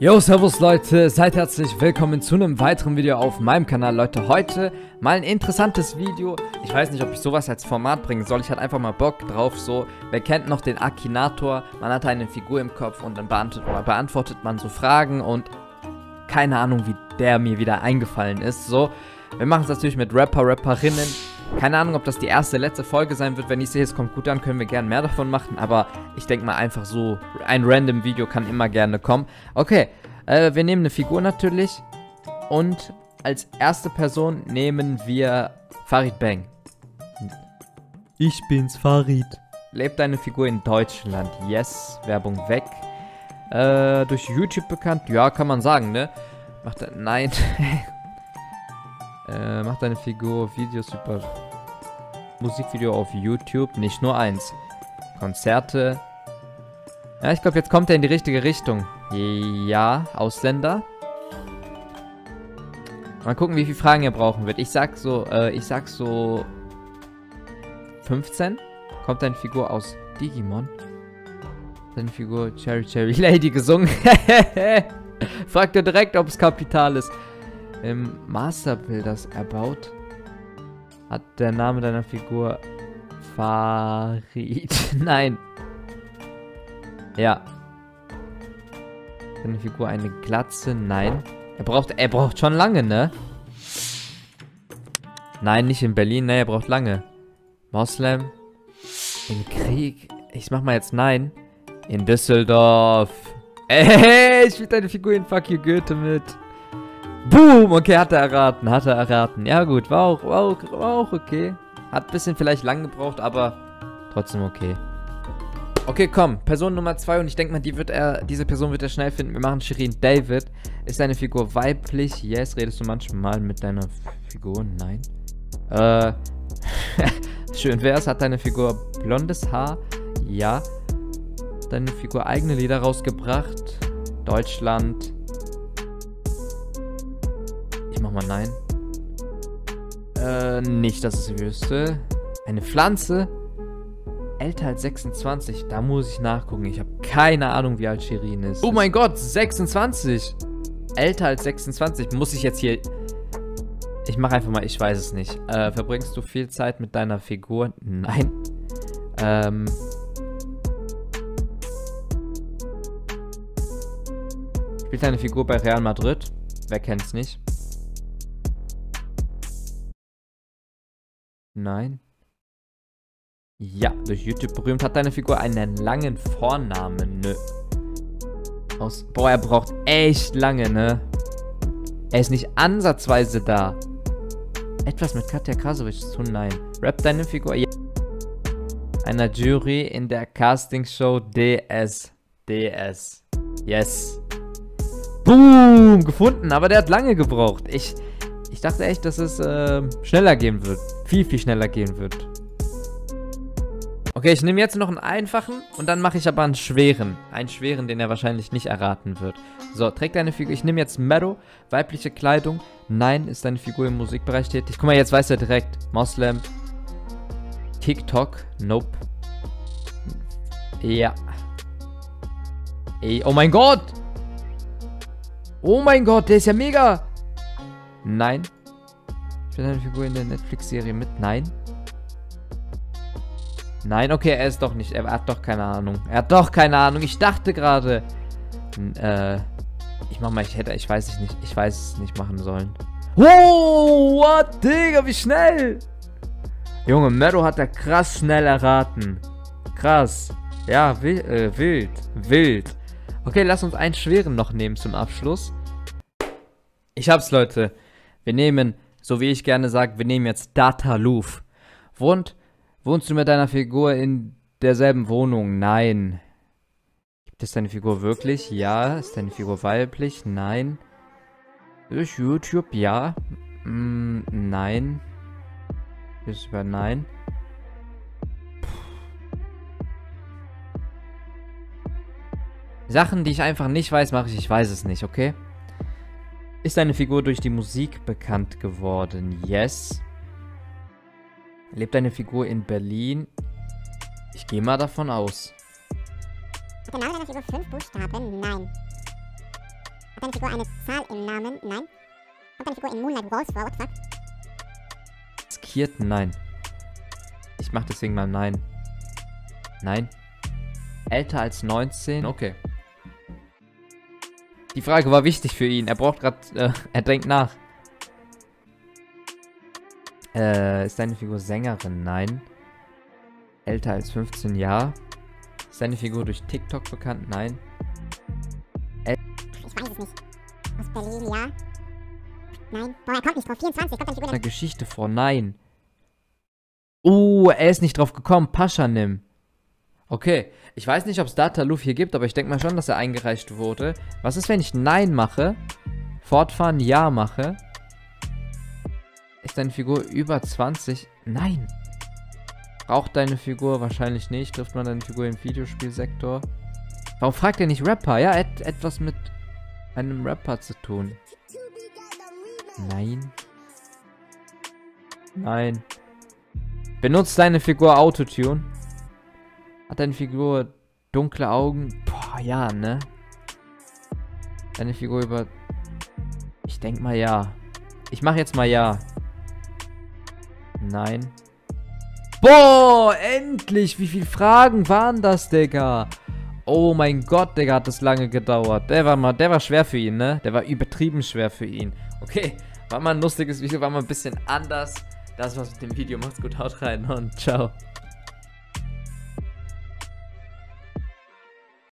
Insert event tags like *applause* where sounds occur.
Yo, servus Leute, seid herzlich willkommen zu einem weiteren Video auf meinem Kanal. Leute, heute mal ein interessantes Video. Ich weiß nicht, ob ich sowas als Format bringen soll. Ich hatte einfach mal Bock drauf, so. Wer kennt noch den Akinator? Man hat eine Figur im Kopf und dann beantwortet, man so Fragen und keine Ahnung, wie der mir wieder eingefallen ist. So, wir machen es natürlich mit Rapper, Rapperinnen. Keine Ahnung, ob das die erste, letzte Folge sein wird. Wenn ich sehe, es kommt gut an, können wir gerne mehr davon machen. Aber ich denke mal einfach so, ein random Video kann immer gerne kommen. Okay, äh, wir nehmen eine Figur natürlich. Und als erste Person nehmen wir Farid Bang. Ich bin's, Farid. Lebt deine Figur in Deutschland? Yes. Werbung weg. Äh, durch YouTube bekannt? Ja, kann man sagen, ne? Macht er. Nein. *laughs* äh, macht deine Figur Videos über Musikvideo auf YouTube? Nicht nur eins. Konzerte. Ja, ich glaube, jetzt kommt er in die richtige Richtung. Ja, Ausländer. Mal gucken, wie viele Fragen er brauchen wird. Ich sag so, äh, ich sag so 15. Kommt deine Figur aus Digimon? Deine Figur Cherry Cherry *laughs* Lady gesungen? *laughs* Fragt er direkt, ob es Kapital ist. Im Master Builders erbaut. Hat der Name deiner Figur Farid? *laughs* Nein. Ja. Deine Figur eine Glatze? Nein. Er braucht, er braucht schon lange, ne? Nein, nicht in Berlin. Ne, er braucht lange. Moslem? Im Krieg? Ich mach mal jetzt nein. In Düsseldorf. Ey, ich spiele deine Figur in Fuck You Goethe mit. Boom! Okay, hat er erraten, hat er erraten. Ja gut, war auch, war auch, war auch okay. Hat ein bisschen vielleicht lang gebraucht, aber trotzdem okay. Okay, komm, Person Nummer 2 und ich denke mal, die wird er, diese Person wird er schnell finden. Wir machen Shirin David. Ist deine Figur weiblich? Yes. Redest du manchmal mit deiner Figur? Nein. Äh, *laughs* schön wär's. Hat deine Figur blondes Haar? Ja. Deine Figur eigene Lieder rausgebracht? Deutschland. Ich mach mal nein. Äh, nicht, dass es wüsste. Eine Pflanze? Älter als 26? Da muss ich nachgucken. Ich habe keine Ahnung, wie alt Shirin ist. Oh mein Gott, 26! Älter als 26. Muss ich jetzt hier... Ich mache einfach mal, ich weiß es nicht. Äh, verbringst du viel Zeit mit deiner Figur? Nein. Ähm... Spielt deine Figur bei Real Madrid? Wer kennt's nicht? Nein. Ja, durch YouTube berühmt. Hat deine Figur einen langen Vornamen? Nö. Aus Boah, er braucht echt lange, ne? Er ist nicht ansatzweise da. Etwas mit Katja Krasowitsch zu tun? Nein. Rap deine Figur? Ja. Einer Jury in der Castingshow DS. DS. Yes. Boom! Gefunden, aber der hat lange gebraucht. Ich, ich dachte echt, dass es äh, schneller gehen wird. Viel, viel schneller gehen wird. Okay, ich nehme jetzt noch einen einfachen und dann mache ich aber einen schweren. Einen schweren, den er wahrscheinlich nicht erraten wird. So, trägt deine Figur. Ich nehme jetzt Meadow, weibliche Kleidung. Nein, ist deine Figur im Musikbereich tätig. Guck mal, jetzt weiß er direkt. Moslem. TikTok. Nope. Ja. Ey, oh mein Gott! Oh mein Gott, der ist ja mega! Nein. Ich bin eine Figur in der Netflix-Serie mit. Nein. Nein, okay, er ist doch nicht. Er hat doch keine Ahnung. Er hat doch keine Ahnung. Ich dachte gerade. Äh. Ich mach mal, ich hätte, ich weiß es nicht. Ich weiß es nicht machen sollen. Oh, what, Digga, wie schnell! Junge, Mero hat er krass schnell erraten. Krass. Ja, wild, äh, wild. Wild. Okay, lass uns einen schweren noch nehmen zum Abschluss. Ich hab's, Leute. Wir nehmen, so wie ich gerne sage, wir nehmen jetzt Data Loof. Wohnt Wohnst du mit deiner Figur in derselben Wohnung? Nein. Gibt es deine Figur wirklich? Ja. Ist deine Figur weiblich? Nein. Durch YouTube? Ja. Mm, nein. Ist über Nein. Sachen, die ich einfach nicht weiß, mache ich. Ich weiß es nicht, okay? Ist deine Figur durch die Musik bekannt geworden? Yes. Lebt deine Figur in Berlin? Ich gehe mal davon aus. Hat der Name deiner Figur fünf Buchstaben? Nein. Hat deine Figur eine Zahl im Namen? Nein. Kommt deine Figur in Moonlight Wars vor? What the fuck? Skiert? Nein. Ich mach deswegen mal Nein. Nein. Älter als 19? Okay. Die Frage war wichtig für ihn. Er braucht gerade... Äh, er denkt nach. Äh, ist deine Figur Sängerin? Nein. Älter als 15 Jahre? Ist deine Figur durch TikTok bekannt? Nein. Ich weiß es nicht. Aus Berlin, ja. Nein. Boah, er kommt nicht drauf. 24. Kommt deine Figur Eine Geschichte vor? Nein. Oh, er ist nicht drauf gekommen. Paschanim. Okay. Ich weiß nicht, ob es Dataluf hier gibt, aber ich denke mal schon, dass er eingereicht wurde. Was ist, wenn ich Nein mache? Fortfahren Ja mache? Ist deine Figur über 20? Nein. Braucht deine Figur wahrscheinlich nicht. Trifft man deine Figur im Videospielsektor? Warum fragt er nicht Rapper? Ja, et etwas mit einem Rapper zu tun. Nein. Nein. Benutzt deine Figur Autotune? Hat deine Figur dunkle Augen? Boah, ja, ne? Deine Figur über... Ich denk mal ja. Ich mach jetzt mal ja. Nein. Boah, endlich! Wie viele Fragen waren das, Digga? Oh mein Gott, Digga, hat das lange gedauert. Der war mal, der war schwer für ihn, ne? Der war übertrieben schwer für ihn. Okay, war mal ein lustiges Video, war mal ein bisschen anders. Das war's mit dem Video. Macht's gut, haut rein und ciao.